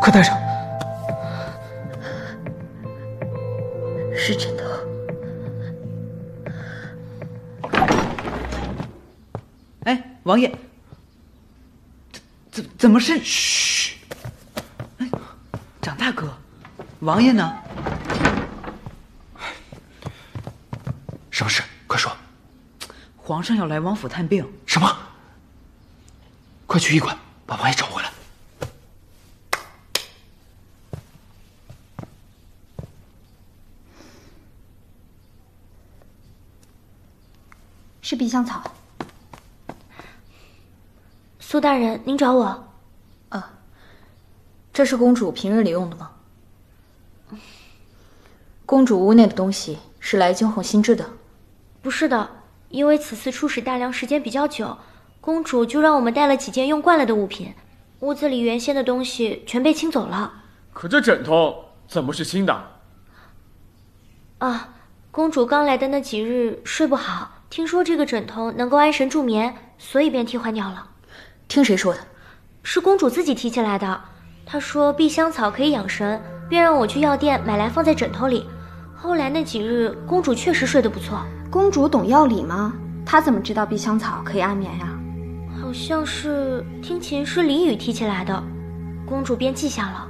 快戴上。是真的。哎，王爷，怎怎怎么是？嘘！哎，张大哥，王爷呢？什么事？快说！皇上要来王府探病。什么？快去医馆把王爷找回来。是碧香草。苏大人，您找我？啊，这是公主平日里用的吗？公主屋内的东西是来京鸿新制的？不是的，因为此次出使大梁时间比较久，公主就让我们带了几件用惯了的物品。屋子里原先的东西全被清走了。可这枕头怎么是新的？啊，公主刚来的那几日睡不好，听说这个枕头能够安神助眠，所以便替换掉了。听谁说的？是公主自己提起来的。她说碧香草可以养神，便让我去药店买来放在枕头里。后来那几日，公主确实睡得不错。公主懂药理吗？她怎么知道碧香草可以安眠呀？好像是听琴师林雨提起来的，公主便记下了。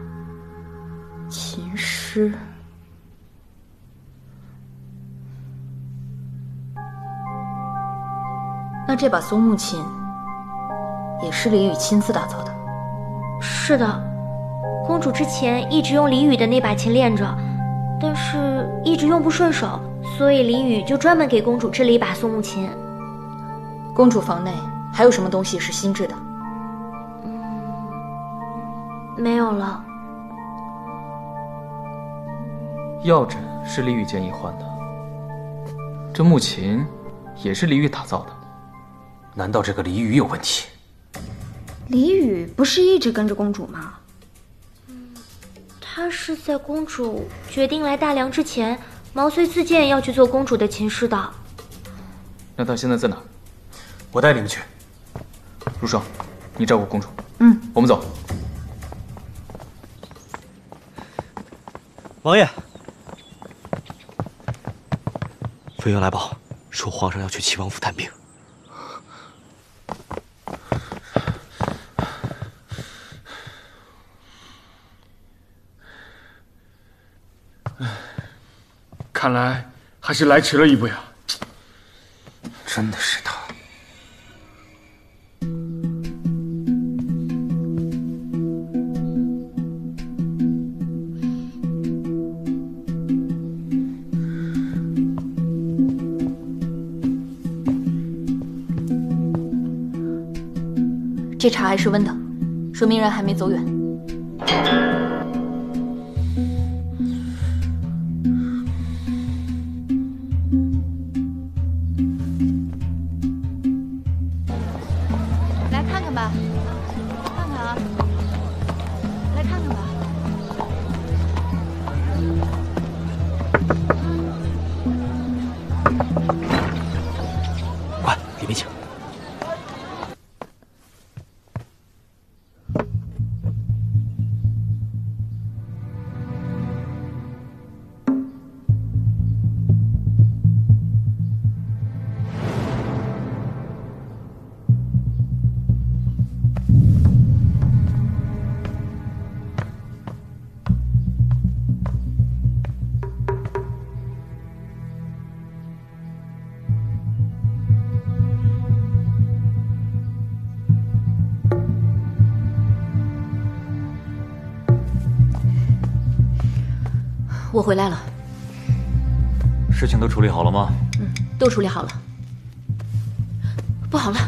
琴师。那这把松木琴。也是李宇亲自打造的。是的，公主之前一直用李宇的那把琴练着，但是一直用不顺手，所以李宇就专门给公主制了一把松木琴。公主房内还有什么东西是新制的？嗯，没有了。药枕是李宇建议换的，这木琴也是李宇打造的，难道这个李宇有问题？李宇不是一直跟着公主吗？嗯，他是在公主决定来大梁之前，毛遂自荐要去做公主的琴师的。那他现在在哪？我带你们去。如霜，你照顾公主。嗯，我们走。王爷，飞云来报，说皇上要去齐王府探病。看来还是来迟了一步呀！真的是他。这茶还是温的，说明人还没走远。我回来了，事情都处理好了吗？嗯，都处理好了。不好了，